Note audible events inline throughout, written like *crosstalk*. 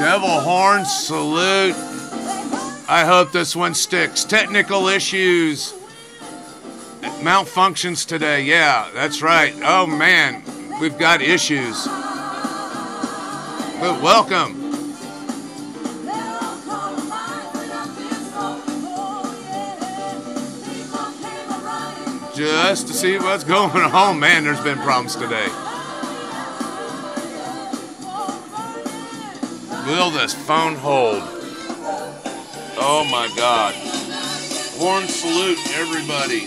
Devil horn salute. I hope this one sticks. Technical issues. Malfunctions today. Yeah, that's right. Oh man, we've got issues. But welcome. Just to see what's *laughs* going on. Man, there's been problems today. Will this phone hold? Oh my God. Horn salute, everybody.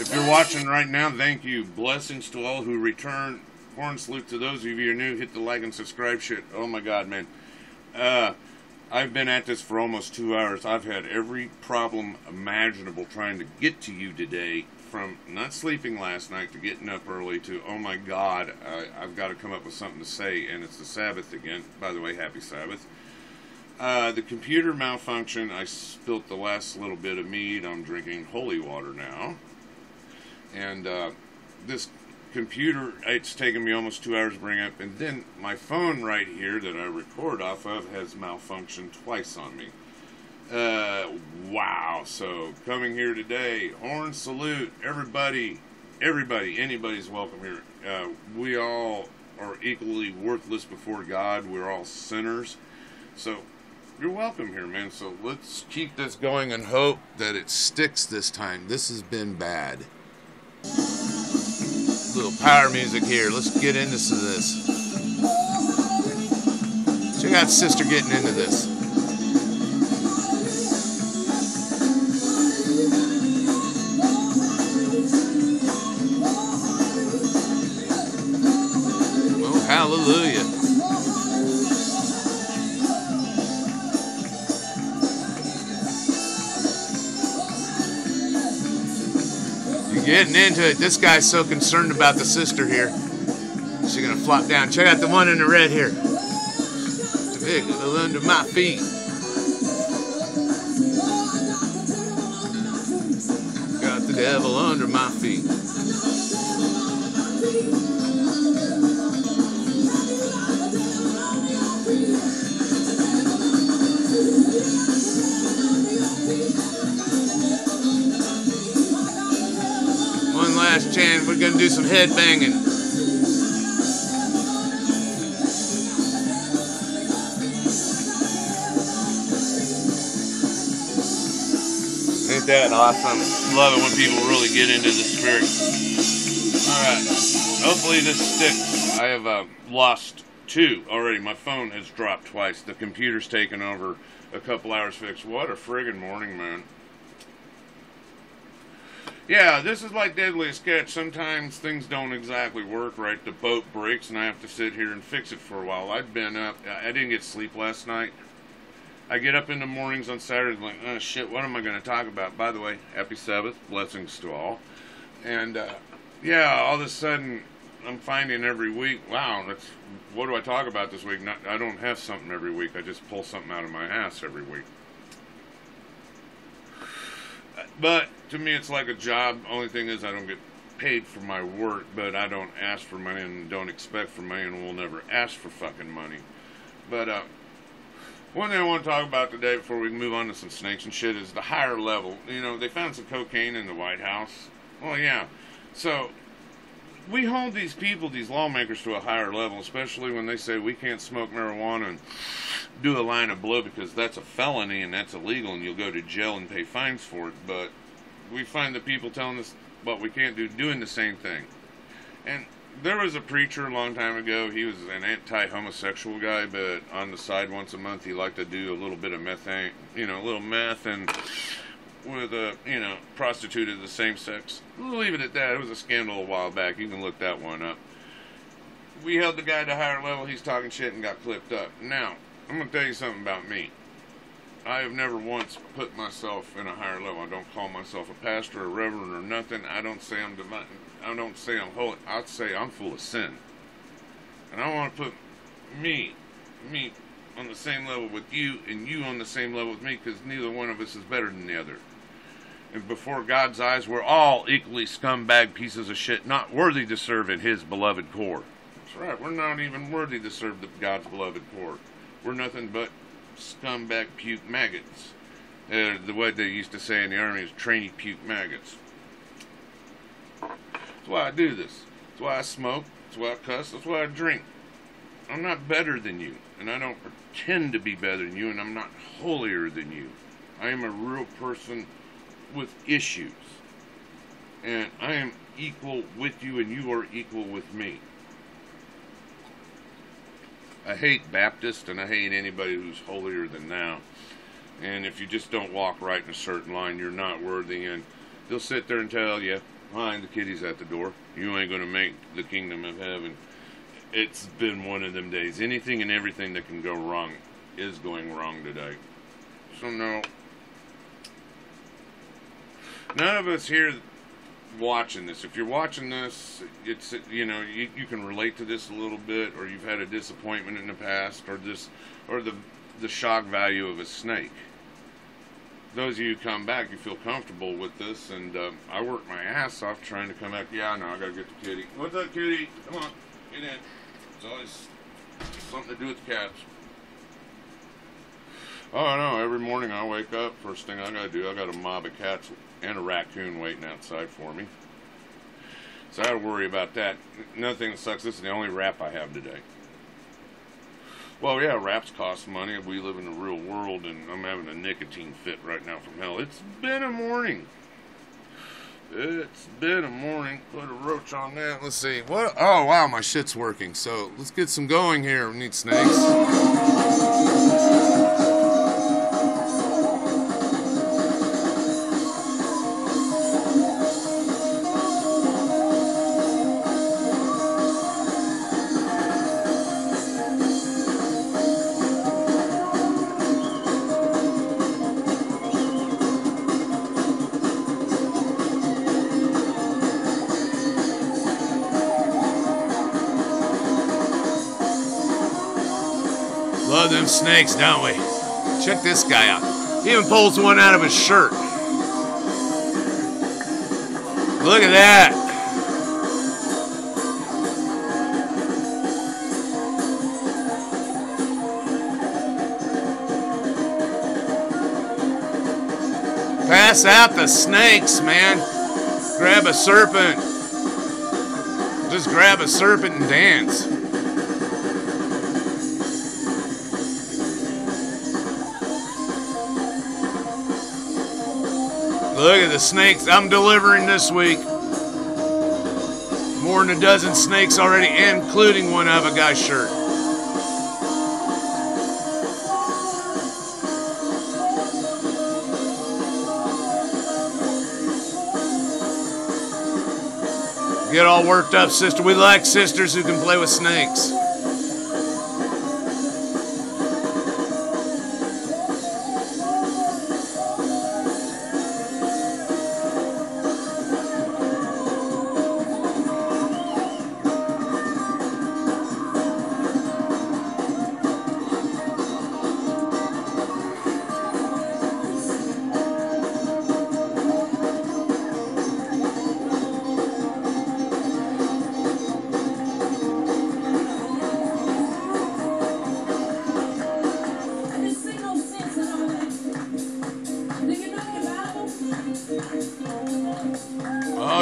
If you're watching right now, thank you. Blessings to all who return. Horn salute to those of you who are new. Hit the like and subscribe shit. Oh my God, man. Uh, I've been at this for almost two hours. I've had every problem imaginable trying to get to you today from not sleeping last night to getting up early to, oh my God, I, have got to come up with something to say. And it's the Sabbath again. By the way, happy Sabbath. Uh, the computer malfunction, I spilt the last little bit of mead. I'm drinking holy water now. And uh, this computer, it's taken me almost two hours to bring up. And then my phone right here that I record off of has malfunctioned twice on me. Uh, wow. So coming here today, horn salute, everybody, everybody, anybody's welcome here. Uh, we all are equally worthless before God. We're all sinners. So you're welcome here, man. So let's keep this going and hope that it sticks this time. This has been bad. A little power music here. Let's get into this. Check out Sister getting into this. Getting into it. This guy's so concerned about the sister here. She's gonna flop down. Check out the one in the red here. The big under my feet. Got the devil under my feet. Do some head banging. Ain't that awesome? Love it when people really get into the spirit. Alright. Hopefully this sticks. I have uh, lost two already. My phone has dropped twice. The computer's taken over a couple hours fixed. What a friggin' morning, man. Yeah, this is like Deadly Sketch. Sometimes things don't exactly work right. The boat breaks and I have to sit here and fix it for a while. I've been up. I didn't get sleep last night. I get up in the mornings on Saturdays like, oh shit, what am I going to talk about? By the way, happy Sabbath, blessings to all. And uh, yeah, all of a sudden I'm finding every week, wow, that's what do I talk about this week? Not, I don't have something every week. I just pull something out of my ass every week. But to me, it's like a job. Only thing is, I don't get paid for my work, but I don't ask for money and don't expect for money, and will never ask for fucking money. But uh, one thing I want to talk about today before we move on to some snakes and shit is the higher level. You know, they found some cocaine in the White House. Well, yeah. So we hold these people, these lawmakers, to a higher level, especially when they say we can't smoke marijuana and do a line of blow because that's a felony and that's illegal and you'll go to jail and pay fines for it. But we find the people telling us what we can't do doing the same thing. And there was a preacher a long time ago. He was an anti-homosexual guy, but on the side once a month he liked to do a little bit of methane, you know, a little meth and with a you know prostitute of the same sex. We'll leave it at that. It was a scandal a while back. You can look that one up. We held the guy to a higher level. He's talking shit and got clipped up. Now I'm gonna tell you something about me. I have never once put myself in a higher level. I don't call myself a pastor, or a reverend, or nothing. I don't say I'm divine. I don't say I'm holy. I say I'm full of sin. And I want to put me, me, on the same level with you, and you on the same level with me, because neither one of us is better than the other. And before God's eyes, we're all equally scumbag pieces of shit, not worthy to serve in His beloved core. That's right. We're not even worthy to serve the God's beloved core. we're nothing but scumbag puke maggots. Uh, the way they used to say in the army is trainee puke maggots. That's why I do this. That's why I smoke. That's why I cuss. That's why I drink. I'm not better than you, and I don't pretend to be better than you, and I'm not holier than you. I am a real person with issues, and I am equal with you, and you are equal with me. I hate Baptist, and I hate anybody who's holier than thou. And if you just don't walk right in a certain line, you're not worthy. And they'll sit there and tell you, "Fine, the kitty's at the door. You ain't gonna make the kingdom of heaven." It's been one of them days. Anything and everything that can go wrong is going wrong today. So no, none of us here watching this. If you're watching this, it's you know you, you can relate to this a little bit, or you've had a disappointment in the past, or this, or the the shock value of a snake. Those of you who come back, you feel comfortable with this, and um, I work my ass off trying to come back. Yeah, I know, I gotta get the kitty. What's up, kitty? Come on, get in. It's always something to do with cats. Oh no! Every morning I wake up. First thing I gotta do, I gotta mob of cats and a raccoon waiting outside for me. So I gotta worry about that. Another thing that sucks. This is the only wrap I have today. Well, yeah, wraps cost money. We live in the real world, and I'm having a nicotine fit right now from hell. It's been a morning. It's been a morning. Put a roach on that. Let's see. What? Oh, wow, my shit's working. So let's get some going here. We need snakes. Them snakes, don't we? Check this guy out. He even pulls one out of his shirt. Look at that. Pass out the snakes, man. Grab a serpent. Just grab a serpent and dance. Look at the snakes I'm delivering this week. More than a dozen snakes already, including one of a guy's shirt. Get all worked up, sister. We like sisters who can play with snakes.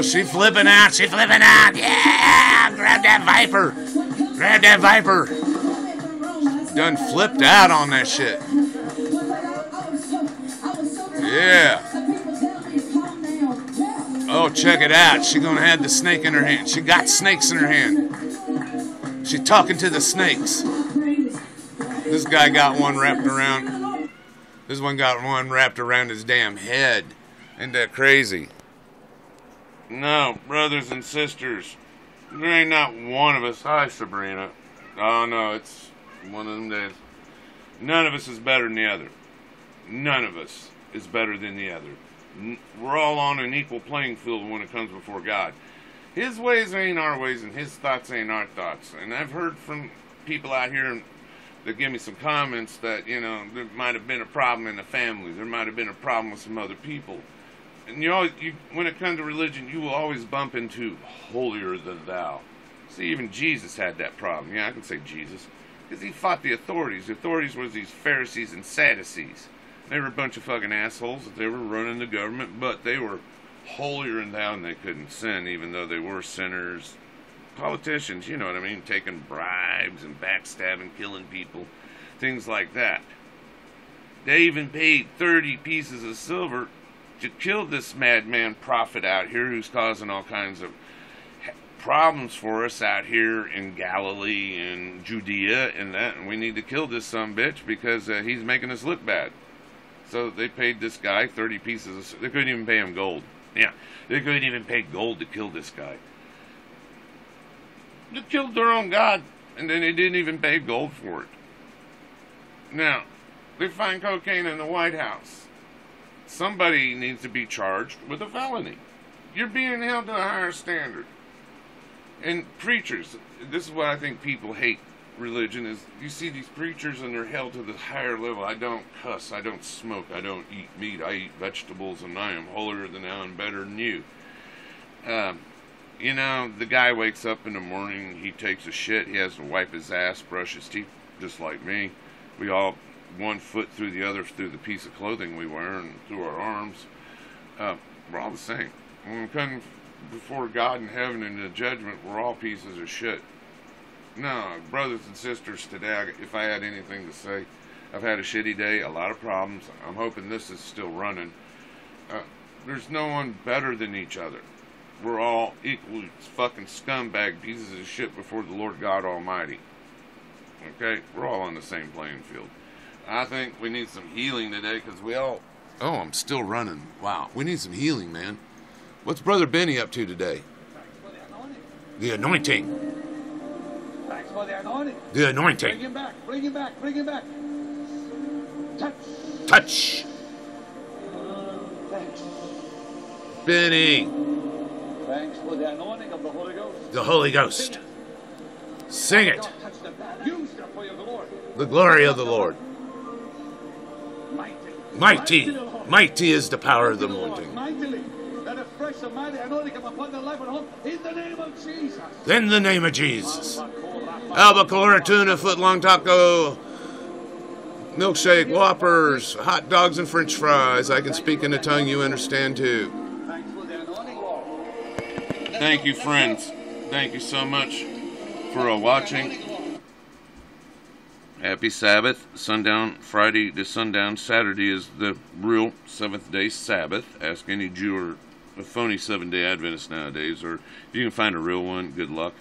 She flipping out. She flipping out. Yeah, grab that viper. Grab that viper. Done flipped out on that shit. Yeah. Oh, check it out. She gonna have the snake in her hand. She got snakes in her hand. She talking to the snakes. This guy got one wrapped around. This one got one wrapped around his damn head. Ain't that crazy? No, brothers and sisters. There ain't not one of us. Hi, Sabrina. Oh, no, it's one of them days. None of us is better than the other. None of us is better than the other. We're all on an equal playing field when it comes before God. His ways ain't our ways, and his thoughts ain't our thoughts. And I've heard from people out here that give me some comments that, you know, there might have been a problem in the family. There might have been a problem with some other people and you always, you, when it comes to religion, you will always bump into holier than thou. See, even Jesus had that problem. Yeah, I can say Jesus. Because he fought the authorities. The authorities were these Pharisees and Sadducees. They were a bunch of fucking assholes. They were running the government, but they were holier than thou and they couldn't sin, even though they were sinners. Politicians, you know what I mean, taking bribes and backstabbing, killing people, things like that. They even paid 30 pieces of silver to kill this madman prophet out here who's causing all kinds of problems for us out here in Galilee and Judea and that, and we need to kill this some bitch because uh, he's making us look bad. So they paid this guy 30 pieces of, they couldn't even pay him gold. Yeah, they couldn't even pay gold to kill this guy. They killed their own God, and then they didn't even pay gold for it. Now, they find cocaine in the White House. Somebody needs to be charged with a felony. You're being held to a higher standard. And preachers, this is what I think people hate religion is you see these preachers and they're held to the higher level. I don't cuss, I don't smoke, I don't eat meat, I eat vegetables, and I am holier than thou and better than you. Um, you know, the guy wakes up in the morning, he takes a shit, he has to wipe his ass, brush his teeth, just like me. We all one foot through the other through the piece of clothing we wear and through our arms. Uh, we're all the same. When we come before God in heaven in the judgment, we're all pieces of shit. No, brothers and sisters, today, if I had anything to say, I've had a shitty day, a lot of problems. I'm hoping this is still running. Uh, there's no one better than each other. We're all equally fucking scumbag pieces of shit before the Lord God Almighty. Okay? We're all on the same playing field. I think we need some healing today because we all. Oh, I'm still running. Wow. We need some healing, man. What's Brother Benny up to today? The anointing. Thanks for the anointing. The anointing. Bring him back, bring him back, bring him back. Touch. Touch. Thanks. Benny. Thanks for the anointing of the Holy Ghost. The Holy Ghost. Sing it. God, touch them. Use them for your glory. The glory of the Lord. Mighty. Mighty. Is the power of the Lord. anointing. Mightily. Let a fresh and mighty anointing come upon their life and home. In the name of Jesus. In the name of Jesus. Albacore, tuna, footlong taco, milkshake, whoppers, hot dogs, and french fries. I can speak in a tongue you understand too. Thanks for the anointing, Lord. Thank you, friends. Thank you so much for watching. Happy Sabbath. Sundown Friday to sundown. Saturday is the real seventh day Sabbath. Ask any Jew or a phony seven day Adventist nowadays, or if you can find a real one, good luck.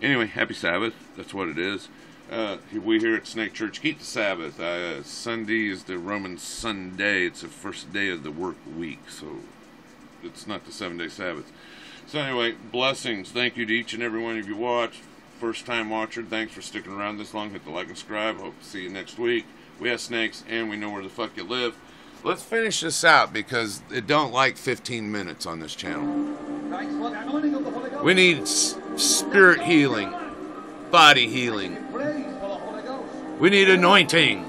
Anyway, happy Sabbath. That's what it is. Uh, we here at Snake Church keep the Sabbath. Uh, Sunday is the Roman Sunday. It's the first day of the work week, so it's not the seven day Sabbath. So anyway, blessings. Thank you to each and every one of you watch. First time watcher, thanks for sticking around this long. Hit the like and subscribe. Hope to see you next week. We have snakes and we know where the fuck you live. Let's finish this out because it don't like 15 minutes on this channel. We need spirit healing, body healing. We need anointing.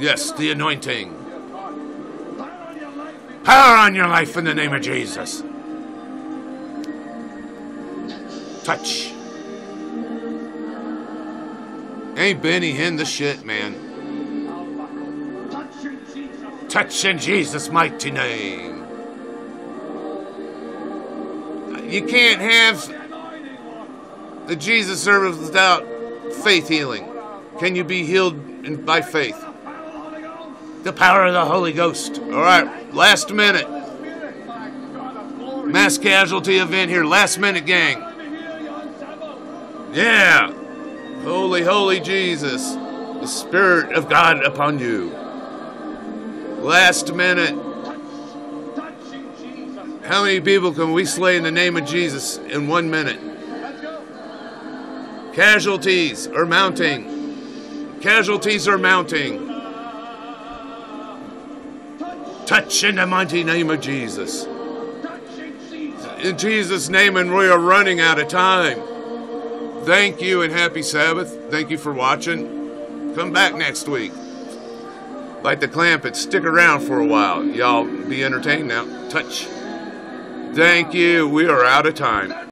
Yes, the anointing. Power on your life in the name of Jesus. Touch. Ain't Benny, in the shit, man. Touch in Jesus. Mighty name. You can't have The Jesus service without faith healing. Can you be healed by faith? The power of the Holy Ghost. All right, last minute. Mass casualty event here. Last minute, gang. Let me hear your Sabbath. Yeah. Holy, holy Jesus. The Spirit of God upon you. Last minute. How many people can we slay in the name of Jesus in one minute? Casualties are mounting. Casualties are mounting. Touch. In the mighty name of Jesus. In Jesus' name, and we are running out of time. Thank you and happy Sabbath. Thank you for watching. Come back next week. Like the clamp it, stick around for a while. Y'all be entertained now. Touch. Thank you. We are out of time.